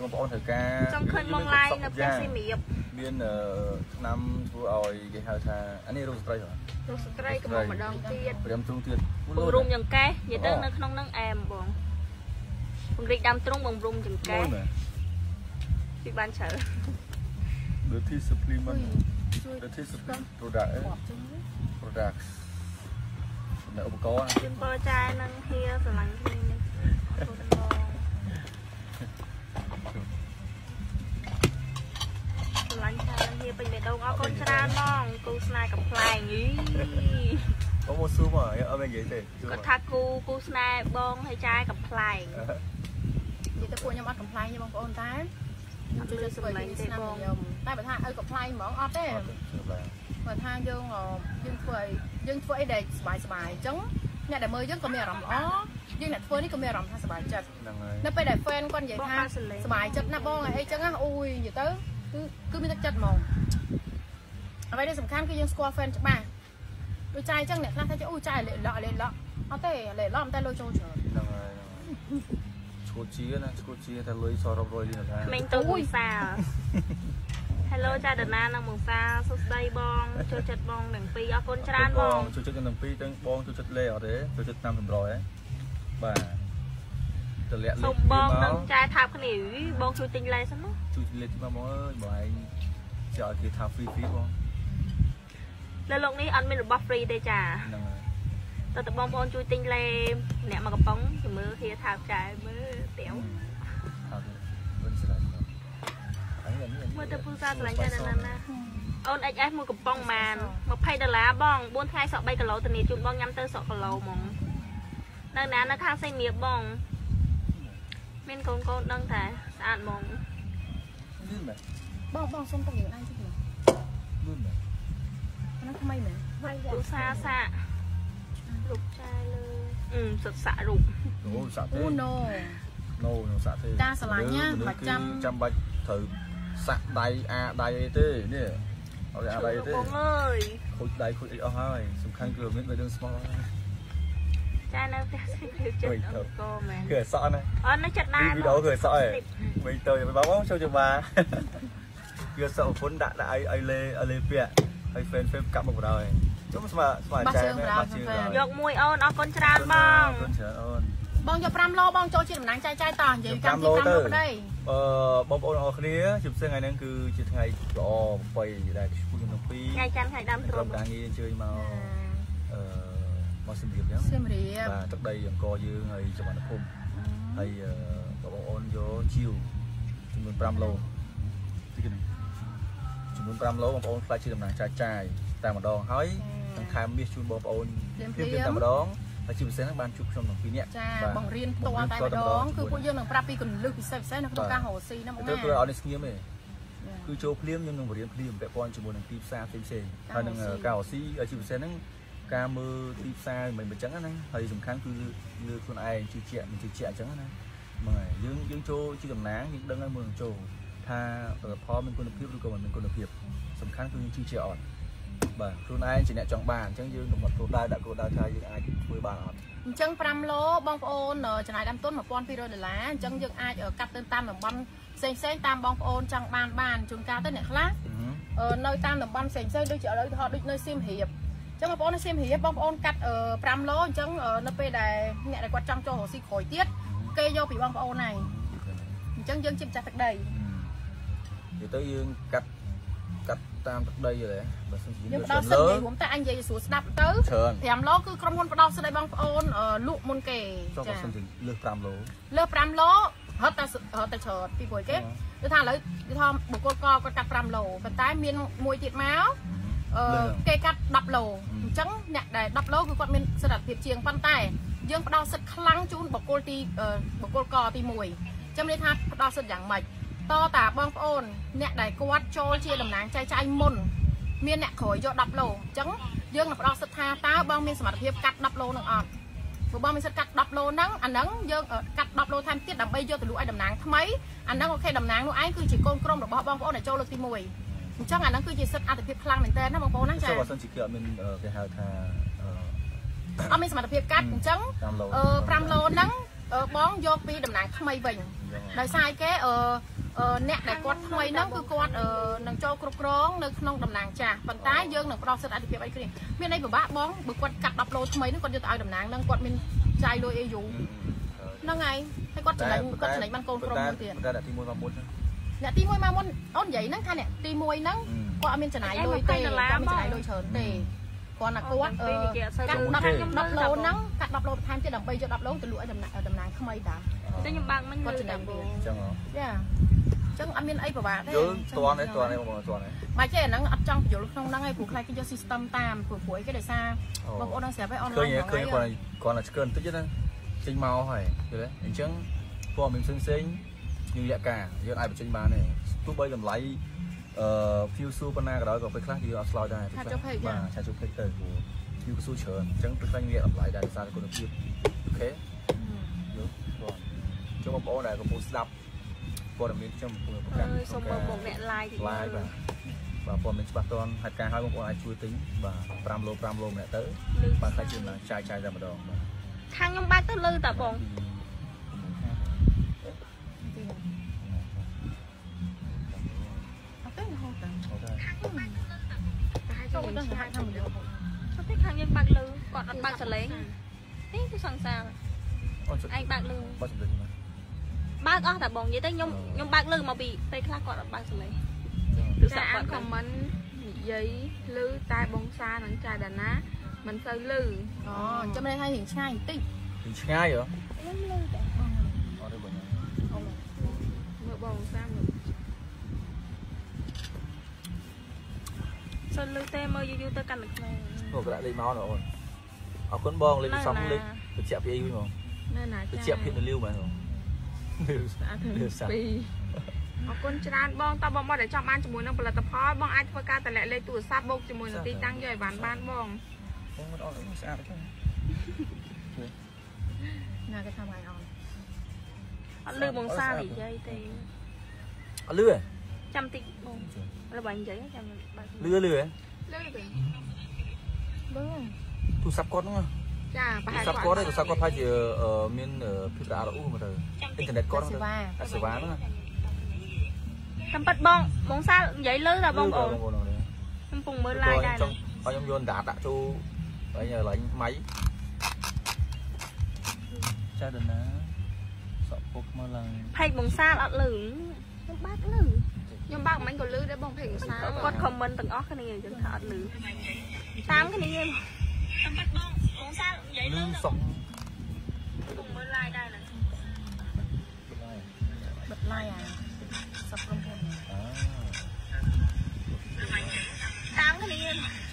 បងប្អូនត្រូវការចង់ឃើញមកឡាយនៅផ្ទះសៀមរាបមានឆ្នាំធ្វើឲ្យគេហៅថាអានេះរូបស្ត្រីហ៎លោកស្ត្រីក៏មកម្ដងទៀតព្រាមទ្រូងទៀតបង្រុំចង្កេះនិយាយទៅនៅក្នុងហ្នឹងអែមបងបង្រិចដាំទ្រុងបង្រុំចង្កេះពីបានច្រើន Dirty supplement Dirty supplement product products នៅឧបករណ៍ជូនពរចាយនឹងហៀស្រឡាញ់គ្នានេះគុណបងស្រ ឡាញ់ចាយនឹងហៀពេញបេះដូងអរគុណច្រើនបងគូស្នេហ៍កំ pl ែងយីបងមកស៊ូមកអត់មាននិយាយទេគាត់ថាគូគូស្នេហ៍បងហើយចាយកំ pl ែងនិយាយទៅពួកខ្ញុំអត់កំ pl ែងទេបងប្អូនតែអត់ជួយសម្លាញ់ទេបងតែបើថាឲ្យកំ pl ែងហ្មងអត់ទេបើថាយើងយើងធ្វើឲ្យយើងធ្វើអីដែលសុបាយសុបាយអញ្ចឹងអ្នកដែលមើលយើងក៏មានអារម្មណ៍ល្អយើងអ្នកធ្វើនេះក៏មានអារម្មណ៍ថាសុបាយចិត្តហ្នឹងហើយនៅពេលដែល fan គាត់និយាយថាសុបាយចិត្តណាបងអីចឹងណាអូយនិយាយទៅ គឺគឺមានទឹកចិត្តហ្មងអ្វីដែលសំខាន់គឺយើងស្គាល់ fan ច្បាស់ដូចចាយអញ្ចឹងអ្នកខ្លះថាអូចាយលេលក់លេលក់អត់ទេលេលក់តែលុយចូលច្រើនហ្នឹងហើយឈួតជាណាឈួតជាតែលុយសល់រាប់រយលានដុល្លារមេងទៅមួយសាល Hello ចាដណានិងមកសាសួស្ដីបងចូលចិត្តបងទាំងពីរអរគុណច្រើនបងចូលចិត្តទាំងពីរទាំងបងចូលចិត្តលេអត់ទេចូលចិត្តតាមសម្រយហ៎បាទ តលាក់លេសូមបងនឹងចាយថាប់គ្នាបងជួយទិញលេសិនណាជួយលេមកបងអើយបងឯងចោលគេថា free free បងលើលោកនេះអត់មានរបស់ free ទេចាហ្នឹងហើយតើតើបងប្អូនជួយទិញលេអ្នកមកកំប៉ុងជំមើហៀថាប់ចាយមើលទៀវអត់វិញស្រេចអញនេះមើលទៅពូសាស្រឡាញ់ចាណាណាអូន XS មួយកំប៉ុងម៉ាន20ដុល្លារបង4ថ្ងៃសក់3គីឡូធានាជូនបងញ៉ាំទៅសក់គីឡូហ្មងនៅណានៅខាងសៃមៀបបង មានកូនកូនដឹងថាស្អាតហ្មងលឿនមែនបងបងសុំទឹកយើងឯងជិះលឿនមែនអានោះថ្មីមែនទូសាសារូបចាយលើអឺសុទ្ធសាក់រូបអូសាក់ទេអូណូណូនោះសាក់ទេការស្រឡាញ់ណាមិនចាំចាំបាច់ត្រូវសាក់ដៃអាដៃអីទេនេះអត់អាដៃទេបងអើយខូចដៃខូចអីអស់ហើយសំខាន់គឺមានតែរឿងស្មោះ ចាយនៅផ្ទះស្រីគឺចិត្តអង្គកមែនគឺសក់ណាអត់នៅចិត្តដែរវីដេអូគឺសក់ឯងវិញទៅបងបងចូលច្បាគឺសក់ប្រពន្ធដាក់ដាក់ឲ្យឲ្យលេឲ្យលេពាក់ឲ្យ fan fan កាប់មកបដ ாய் ជុំស្មើស្មើចែមែនបាត់ជឿយកមួយអូនអរគុណច្រើនបងគុណច្រើនអូនបងយក5ឡូបងចូលជាតំណែងចាយចាយតោះនិយាយកម្មវិធី5ឡូប្តីអឺបងប្អូនអរគ្នាជម្រាបថ្ងៃហ្នឹងគឺជាថ្ងៃល្អប្របីដែលឈ្មោះខ្ញុំទាំងពីរថ្ងៃច័ន្ទថ្ងៃដើមទ្រក្រុមមការងារអញ្ជើញមកអឺ មកសម្រាប់ចឹងសៀមរាបបាទទឹកដីអង្គរយើងហើយចំណានភូមិហើយបងប្អូនយកជីវចំនួន5ឡូទីនេះចំនួន5ឡូបងប្អូនខ្លាចជាតំណាងចាយចាយតែម្ដងហើយនឹងថែមមាសជូនបងប្អូនព្រៀបតែម្ដងហើយជាពិសេសហ្នឹងបានជួបខ្ញុំទាំងពីរនាក់ចាបងរៀនផ្ទាល់តែម្ដងគឺពួកយើងនឹងប្រាប់ពីកលឹះពិសេសពិសេសនៅក្នុងការរកស៊ីហ្នឹងបងទៅណាគឺអត់នេះស្ងៀមទេគឺចូលភ្លាមខ្ញុំនឹងបរៀនភ្លាមពាក់ព័ន្ធជាមួយនឹងទីផ្សារផ្សេងផ្សេងហើយនឹងការរកស៊ីជាពិសេសហ្នឹង ការមើលទីផ្សារមិនអញ្ចឹងណាហើយសំខាន់គឺលើខ្លួនឯងជឿជាក់មិនជឿជាក់អញ្ចឹងណាហ្នឹងហើយយើងយើងចូលជាតំណាងយើងដឹងហើយមើលនឹងចូលថាផលិតផលមានគុណភាពឬក៏មិនមានគុណភាពសំខាន់គឺយើងជឿជាក់អត់បាទខ្លួនឯងជាអ្នកចង់បានអញ្ចឹងយើងកំណត់គោលដៅដាក់គោលដៅថាយើងអាចធ្វើបានអត់អញ្ចឹង5ឡូបងប្អូនចំណាយដើមទុន1200ដុល្លារអញ្ចឹងយើងអាចកាត់ទៅតាមតំបន់ផ្សេងផ្សេងតាមបងប្អូនចង់បានបានជួនកាលទៅអ្នកខ្លះនៅតាមតំបន់ផ្សេងផ្សេងដូចជាឥឡូវហោដូចនៅសៀមរាបអញ្ចឹងបងប្អូននៅសៀមរាបបងប្អូនកាត់5ឡូអញ្ចឹងនៅពេលដែលអ្នកដែលគាត់ចង់ចូលរកស៊ីក្រោយទៀតគេយកពីបងប្អូនហើយអញ្ចឹងយើងជាម្ចាស់ទឹកដីនិយាយទៅយើងកាត់កាត់តាមទឹកដីទេបើសិនជាយើងយើងផ្ដោតសិននិយាយរួមតែអញនិយាយស្រួលស្ដាប់ទៅច្រើន5ឡូគឺក្រុមហ៊ុនផ្ដោតសិនឲ្យបងប្អូនលក់មុនគេចុះបើសិនជាលើស5ឡូលើ5ឡូរត់តែរត់តែច្រើនពីព្រោះគេគឺថាឥឡូវគឺថាបុគ្គលកគាត់កាត់5ឡូប៉ុន្តែមានមួយទៀតមកអឺ គេកាត់10ឡូអញ្ចឹងអ្នកដែល10ឡូគឺគាត់មានសិទ្ធិភាពជាងប៉ុន្តែ យើងផ្ដល់សិទ្ធិខ្លាំងជូនបុគ្គលទីបុគ្គលកទី1ចាំន័យថាផ្ដល់សិទ្ធិយ៉ាងម៉េចតតាបងប្អូន អ្នកដែលគាត់ចូលជាតំណាងចែកចាយមុនមានអ្នកក្រោយយក10ឡូអញ្ចឹងយើងនឹងផ្ដល់សិទ្ធិថាតើបងមានសមត្ថភាពកាត់10ឡូនឹងអត់ព្រោះបងមានសិទ្ធិកាត់10ឡូហ្នឹងអាហ្នឹងយើងកាត់10ឡូថែមទៀតដើម្បីយកទៅលក់ឲ្យតំណាងថ្មីអាហ្នឹងអូខេតំណាងនោះឯងគឺជាកូនក្រុមរបស់បងប្អូនដែលចូលលើកទី1 អញ្ចឹងអាហ្នឹងគឺជាសិទ្ធិអត្ថិភាពខ្លាំងមែនតើណាបងប្អូនណាចាចុះបើសិនជាគេអត់មានគេហៅថាអត់មានសមត្ថភាពកាត់អញ្ចឹង5ឡូអឺ5ឡូហ្នឹងបងយកពីតំណាងថ្មីវិញដោយសារគេអឺអឺអ្នកដែលគាត់ថ្មីហ្នឹងគឺគាត់អឺនឹងចូលគ្រប់គ្រងនៅក្នុងតំណាងចាស់ប៉ុន្តែយើងនឹងផ្ដោតសិទ្ធិអធិភាពអីគ្នាមានអីពិបាកបងបើគាត់កាត់10ឡូថ្មីហ្នឹងគាត់យកទៅឲ្យតំណាងហ្នឹងគាត់មានចាយលុយអីយូរហ្នឹងហើយហើយគាត់ចំណេញគាត់ចំណេញបានកូនក្រុមមួយទៀតតែតែទី1មកមុនហ្នឹង អ្នកទី1មកមុនអូននិយាយហ្នឹងថាអ្នកទី1ហ្នឹងគាត់អត់មានចំណាយលុយទេគាត់អត់មានចំណាយលុយច្រើនទេគាត់ណាគាត់អឺកាត់10 10ឡូហ្នឹងកាត់10ឡូបន្ថែមទៀតដើម្បីយក10ឡូទៅលក់ឲ្យតំណាងតំណាងថ្មីតាតែខ្ញុំបើកមិញគាត់លើចំណេតែញបវាងអញ្ចឹងហ៎យ៉ាអញ្ចឹងអត់មានអីពិបាកទេយល់តន់ទេតន់ទេបងតន់ទេមកចេះអាហ្នឹងអត់ចង់បញ្យល់ក្នុងហ្នឹងឯងព្រោះខ្លាចគេយក system តាមព្រោះព្រួយគេដោយសារបងប្អូននឹងស្រាប់ឯឃើញ online ឃើញគាត់គាត់តែឆ្កើបន្តិចណាចេញមកហើយយល់ទេអញ្ចឹងព័ត៌មានផ្សេងផ្សេង យើងលាក់ការយើងអាចបញ្ចេញបានទេទោះបីតម្លៃអឺ view ស៊ូប៉ុណ្ណាក៏ដោយក៏ពេលខ្លះយើងអត់ឆ្លោយដែរបាទឆាជុបពេកទៅព្រោះ view ស៊ូច្រើនអញ្ចឹងពេលខ្លះយើងលាក់តម្លៃដែរដោយសារគុណភាពអូខេយល់បងចុះបងប្អូនដែលកំពុងស្ដាប់ព័ត៌មានខ្ញុំកំពុងប្រកាសអើយសូមមើលមុខអ្នក live តិចឡាយបាទបាទព័ត៌មានច្បាស់តន់ហេតុការណ៍ឲ្យបងប្អូនអាចជួយទិញបាទ5ឡូ5ឡូម្នាក់ទៅបាទខ្លះជាម្ដងចាយចាយតែម្ដងបាទខាងខ្ញុំបើកទៅលើតាបង ចូលទៅហាក់ថាមិនយកអត់ទេខាងខ្ញុំបើកលើគាត់អត់បើកសលេងនេះគឺសង្សារអូចុចឯងបើកលើបើសម្រាប់នេះបើកអស់តាបងនិយាយទៅខ្ញុំខ្ញុំបើកលើមកពីពេលខ្លះគាត់អត់បើកសលេងទូតែរស័ព្ទអាគាត់នខមមិននិយាយឮតែបងសានិងចៅដាណាមិនសូវឮអូចាំនេះឲ្យរៀងឆ្ងាយបន្តិចវិញឆ្ងាយហ៎ខ្ញុំលើតែអត់ទេបងអូមើលបងសាមើល សិនលើទេមើលយូរយូរទៅកាន់តែខ្លាំងអូក្រាក់លេខមកណាអូនអរគុណបងលេខសំលេខបញ្ជាក់ពីអីវិញបងនៅណាបញ្ជាក់ភាពនៅលាវមែនបងលាវស្អាតលាវសាពីរអរគុណច្រើនបងតើបងមកដែលចង់បានជាមួយនឹងផលិតផលបងអាចធ្វើការតម្លាក់លេខទូរស័ព្ទបូកជាមួយនឹងទីតាំងយកឲ្យបានបានបងបងមិនអត់ស្អាតទេណាគេថាម៉េចអូនអត់លឺបងសានិយាយទេអត់លឺទេ ចាំតិចបងលើបាញ់និយាយចាំបើកលឺលឺទេលឺទេបើទូរស័ព្ទគាត់ហ្នឹងចាប្រទូហែរលស័ព្ទគាត់ទេទូរស័ព្ទគាត់ប្រហែលជាមានភាពរអាក់រអ៊ូមកទៅអ៊ីនធឺណិតគាត់សេវាអាសេវាហ្នឹងតាមប៉ិតបងបងសានិយាយលើតាបងប្អូនបងប្អូនហ្នឹងខ្ញុំពងមើល live ដែរចង់ឲ្យខ្ញុំយកដាដាក់ចូលអីឡើងម៉ៃចាដណាសក់ពុកមកឡើងផេកបងសាអត់លឺខ្ញុំបើកលឺ ខ្ញុំបើកមិនក៏លឺដែរបងភេងសាគាត់ comment ទាំងអស់គ្នាអញ្ចឹងថាអត់លឺតាមគ្នាតាមប៉ិតបងបងសានិយាយលឺលើសក់ពងមើល live ដែរណាបិទ live អាសពក្រុមហ៊ុនតាមគ្នា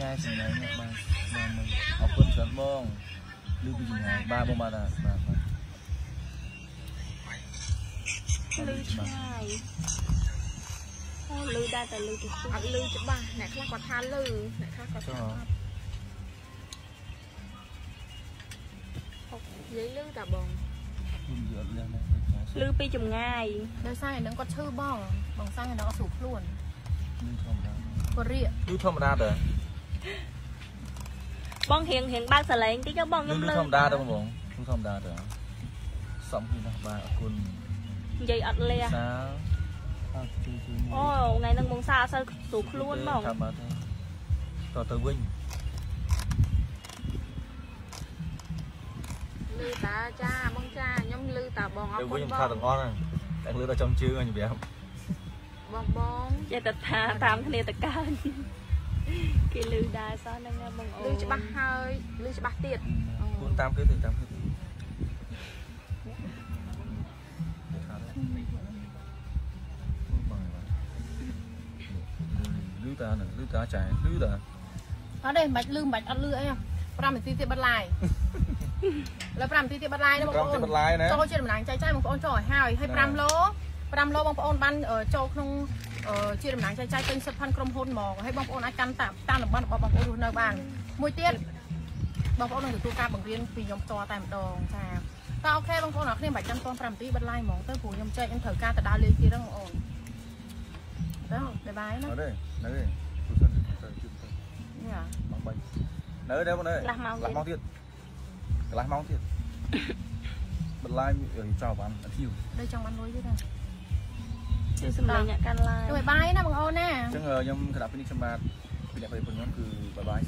ចាចំណែកមកបានបានមកអរគុណច្រើនបងលឺពីចម្ងាយបាទបងបាទបាទបាទលឺឆ្ងាយអូ លឺដែរតែលឺទីទីអត់ឮច្បាស់អ្នកខ្លះគាត់ថាឮអ្នកខ្លះគាត់ចុះថានិយាយឮតាបងគុំយអត់លះណាលឺពីចម្ងាយដោយសារឯនឹងគាត់ឈឺបងបងសាំងឯនឹងអត់ស្រួលខ្លួនលឺធម្មតាគាត់រៀកលឺធម្មតាតើបងរៀងរៀងបើកសលេងតិចទៅបងលឺខ្ញុំលឺលើធម្មតាតើបងលឺធម្មតាតើសំពីណាបាទអរគុណនិយាយអត់លះសា អត់ជួយជួយអូថ្ងៃហ្នឹងបងសាអត់សូវស្រួលខ្លួនបងតាមបាទតទៅវិញឮតាចាបងចាខ្ញុំឮតាបងអរទៅគុវិញណខ្ញុំបថាងទាំងអស់ហ្នឹងតែលឺដល់ចំជើងអញប្រាប់បងបងចេះតែថាតាមគ្នាតកើនគេលឺដែរសោះហ្នឹងណាបងអូឮច្បាស់ហើយឮច្បាស់ទៀតគួនតាមគេទៅតាមគេ ទៅលឺតាលឺតាចាលឺតាអត់ទេមិនបាច់លឺមិនបាច់អត់លឺអី5នាទីទៀតបិទ live លើ5នាទីទៀតបិទ live ណាបងក្រុមប្អូទីនបន្លាយណាចូលជាតំណាងចែកចាយបងប្អូនចូលឲ្យហើយហើយ5ឡូ5ឡូបងប្អូនបានចូលក្នុងជាតំណាងចែកចាយពេញសិទ្ធិផាន់ក្រុមហ៊ុនហ្មងហើយបងប្អូនអាចកាន់តាមតាមតំបន់របស់បងប្អូនរស់នៅបានមួយទៀតបងប្អូននឹងទទួលការបង្រៀនពីខ្ញុំផ្ទាល់តែម្ដងចាតើអូខេបងប្អូនអរគ្នាមិនបាច់ចាំត5នាទីបិទ live ហ្មងទៅព្រោះខ្ញុំចែកខ្ញុំត្រូវការទៅដើរលេងទៀតហ្នឹងបងប្អូន ទៅបាយបាយណានៅទេនៅទេទូសិនទៅជិះទៅយ៉ាមកបាញ់នៅទេបងនៅខ្លះម៉ោងកន្លះម៉ោងទៀតកន្លះម៉ោងទៀតបន្លាយចោលបានអាធៀវដូចចង់បានលុយទេតាគឺសម្លេងអ្នកកាន់ឡាយជួយបាយណាបងអូនណាអញ្ចឹងខ្ញុំគណៈពេលនេះខ្ញុំបាទពីអ្នកប្រិយខ្ញុំគឺបាយបាយ